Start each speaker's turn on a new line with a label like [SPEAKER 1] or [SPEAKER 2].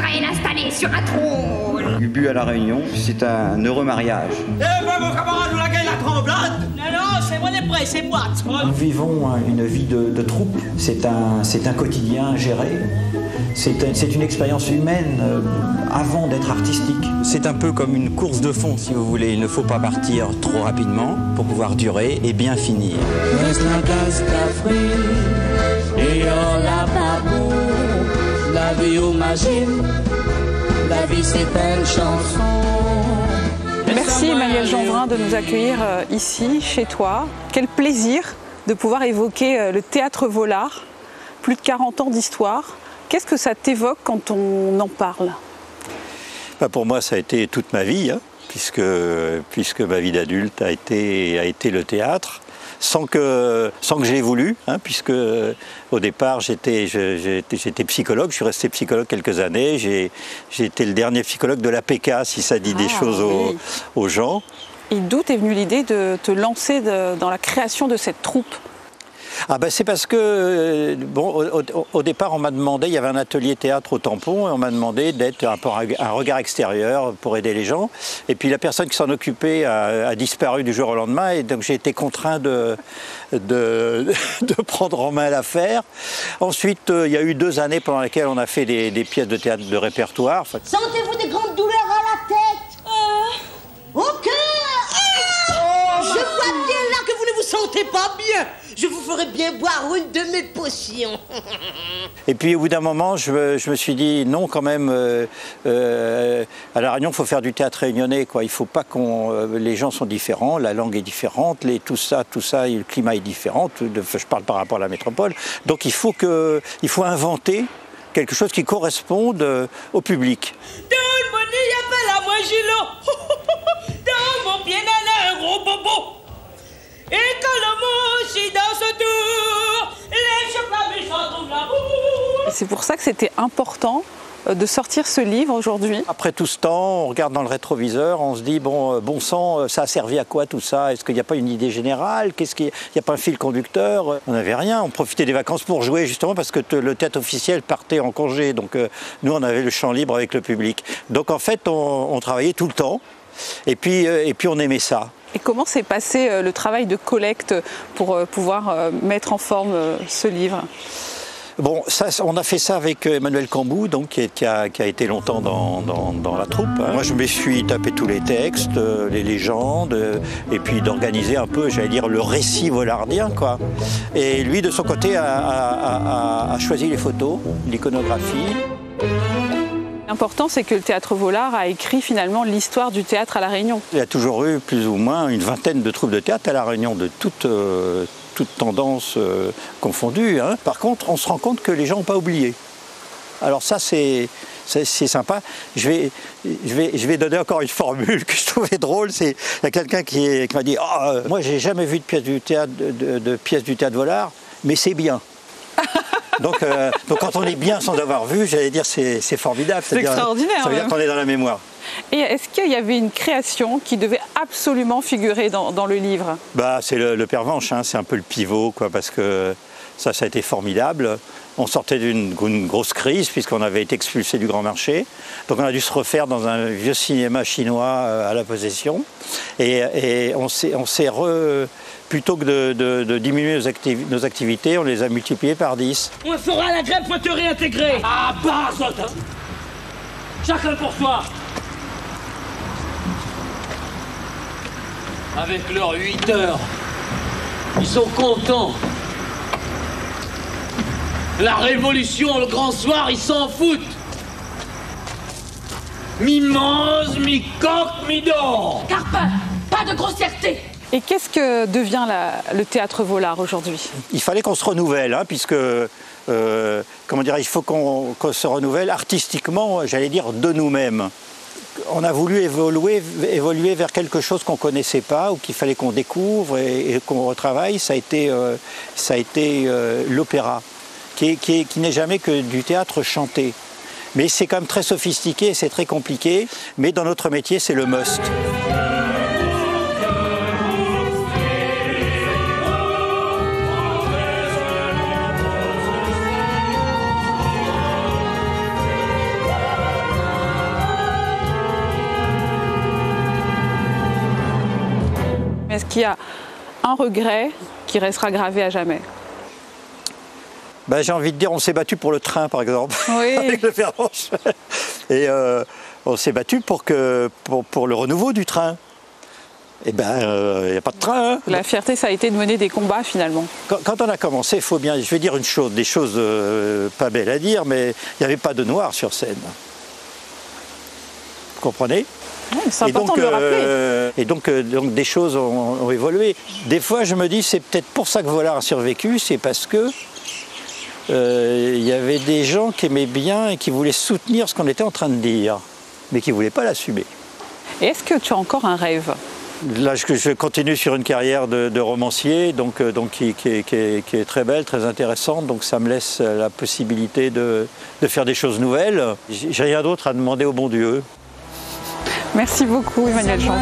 [SPEAKER 1] voudrais l'installer sur un trône.
[SPEAKER 2] Ubu à la Réunion, c'est un heureux mariage.
[SPEAKER 3] Eh ben, mon camarade, vous la gagne la tremblade
[SPEAKER 4] Non, non, c'est moi les prêts, c'est moi.
[SPEAKER 5] Nous vivons une vie de, de troupe. C'est un, c'est un quotidien géré. C'est un- c'est une expérience humaine euh, avant d'être artistique.
[SPEAKER 2] C'est un peu comme une course de fond, si vous voulez. Il ne faut pas partir trop rapidement pour pouvoir durer et bien finir.
[SPEAKER 6] La vie au La vie c'est une chanson
[SPEAKER 7] Merci Emmanuel Jeanbrun de nous accueillir euh, ici, chez toi. Quel plaisir de pouvoir évoquer euh, le théâtre Volard, plus de 40 ans d'histoire. Qu'est-ce que ça t'évoque quand on en parle?
[SPEAKER 5] Bah, pour moi, ça a été toute ma vie, hein, puisque, puisque ma vie d'adulte a été, a été le théâtre. Sans que, sans que j'ai voulu, hein, puisque euh, au départ j'étais, psychologue, je suis resté psychologue quelques années, j'ai, été le dernier psychologue de l'APK, si ça dit des
[SPEAKER 7] Ah,
[SPEAKER 5] choses aux, gens.
[SPEAKER 7] Et d'où est venue l'idée de te lancer de- dans la création de cette troupe?
[SPEAKER 5] Ah ben c'est parce que euh, bon, au, départ on m'a demandé, il y avait un atelier théâtre au tampon et on m'a demandé d'être un, un- regard extérieur pour aider les gens. Et puis la personne qui s'en occupait a, disparu du jour au lendemain et donc j'ai été contraint de, de, prendre en main l'affaire. Ensuite euh, il y a eu deux années pendant lesquelles on a fait des, des pièces de théâtre de répertoire.
[SPEAKER 4] Sentez-vous des grandes douleurs à la tête Au cœur Je vois bien là que vous pas bien. Je vous ferai bien boire une de mes potions.
[SPEAKER 5] Et puis au bout d'un moment, je me, je me suis dit non, quand même, euh, euh, à la Réunion, il faut faire du théâtre réunionnais. Quoi. Il faut pas qu'on, euh, les gens sont différents, la langue est différente, les, tout ça, tout ça, et le climat est différent. tout de- je parle par rapport à la métropole. Donc il faut que, il faut inventer quelque chose qui corresponde au public.
[SPEAKER 4] Le y moi. Dans mon un gros
[SPEAKER 7] c'est pour ça que c'était important euh, de sortir ce livre aujourd'hui.
[SPEAKER 5] Après tout ce temps, on regarde dans le rétroviseur, on se dit bon, euh, bon sang, euh, ça a servi à quoi tout ça? Est-ce qu'il n'y a pas une idée générale? Qu'est-ce qu'il n'y a pas un fil conducteur? On n'avait rien. On profitait des vacances pour jouer justement parce que le théâtre officiel partait en congé. Donc euh, nous, on avait le champ libre avec le public. Donc en fait, on, on travaillait tout le temps. Et puis, euh, et puis on aimait ça.
[SPEAKER 7] Et comment s'est passé euh, le travail de collecte pour pouvoir mettre en forme ce livre?
[SPEAKER 5] Bon, ça, on a fait ça avec euh, Emmanuel Cambou, donc, qui, est- qui a, qui a été longtemps dans, dans- dans la troupe. hein. Moi, je me suis tapé tous les textes, euh, les légendes, euh, et puis d'organiser un peu, j'allais dire, le récit volardien, quoi. Et lui, de son côté, a, a- a- a choisi les photos, l'iconographie.
[SPEAKER 7] L'important, c'est que le théâtre Volard a écrit finalement l'histoire du théâtre à La Réunion.
[SPEAKER 5] Il y a toujours eu plus ou moins une vingtaine de troupes de théâtre à La Réunion, de toutes, euh, toutes tendances euh, confondues. hein. Par contre, on se rend compte que les gens n'ont pas oublié. Alors ça, c'est sympa. Je vais, je, vais, je vais donner encore une formule que je trouvais drôle. C'est il y a quelqu'un qui, m'a dit euh, Moi, j'ai jamais vu de pièce du théâtre, de, de- de pièce du théâtre Volard, mais c'est bien. donc, euh, donc quand on est bien sans avoir vu, j'allais dire c'est formidable.
[SPEAKER 7] C'est extraordinaire,
[SPEAKER 5] Ça veut dire qu'on est dans la mémoire.
[SPEAKER 7] Et est-ce qu'il y avait une création qui devait absolument figurer dans, dans le livre?
[SPEAKER 5] Bah, c'est le, le pervenche, hein, c'est un peu le pivot, quoi, parce que ça, ça a été formidable. On sortait d'une grosse crise puisqu'on avait été expulsé du grand marché. Donc on a dû se refaire dans un vieux cinéma chinois euh, à la possession. Et, et on s'est, re- plutôt que de, de- de diminuer nos, activi- nos activités, on les a multipliées par 10.
[SPEAKER 4] On fera la grève pour te réintégrer.
[SPEAKER 3] Ah, bah, ça. Chacun pour soi Avec leurs 8 heures, ils sont contents. La révolution, le grand soir, ils s'en foutent. Mi-mange, mi-coque, mi-dort.
[SPEAKER 1] Carpin, pas de grossièreté.
[SPEAKER 7] Et qu'est-ce que devient la- le théâtre Volard aujourd'hui?
[SPEAKER 5] Il fallait qu'on se renouvelle, hein, puisque, euh, comment dire, il faut qu'on qu'on se renouvelle artistiquement, j'allais dire, de nous-mêmes. On a voulu évoluer, évoluer vers quelque chose qu'on ne connaissait pas ou qu'il fallait qu'on découvre et, qu'on retravaille. Ça a été, euh, euh, l'opéra, qui qui n'est jamais que du théâtre chanté. Mais c'est quand même très sophistiqué, c'est très compliqué. Mais dans notre métier, c'est le must.
[SPEAKER 7] Est-ce qu'il y a un regret qui restera gravé à jamais
[SPEAKER 5] Ben, J'ai envie de dire, on s'est battu pour le train, par exemple,
[SPEAKER 7] Oui.
[SPEAKER 5] avec le fer. Et euh, on s'est battu pour, que, pour, pour le renouveau du train. Eh ben, il n'y a pas de train. hein.
[SPEAKER 7] La fierté, ça a été de mener des combats finalement.
[SPEAKER 5] Quand, quand on a commencé, il faut bien, je vais dire une chose, des choses euh, pas belles à dire, mais il n'y avait pas de noir sur scène. Vous comprenez
[SPEAKER 7] C'est
[SPEAKER 5] et
[SPEAKER 7] important
[SPEAKER 5] donc,
[SPEAKER 7] de le rappeler.
[SPEAKER 5] euh, et donc, euh, donc des choses ont, ont évolué. Des fois, je me dis, c'est peut-être pour ça que Vollard a survécu, c'est parce que euh, il y avait des gens qui aimaient bien et qui voulaient soutenir ce qu'on était en train de dire, mais qui ne voulaient pas l'assumer.
[SPEAKER 7] Est-ce que tu as encore un rêve?
[SPEAKER 5] Là, je, je continue sur une carrière de, de romancier, donc, euh, donc qui, qui est, qui est- qui est très belle, très intéressante. Donc ça me laisse euh, la possibilité de, de faire des choses nouvelles. J'ai rien d'autre à demander au bon Dieu.
[SPEAKER 7] Merci beaucoup Emmanuel Jean.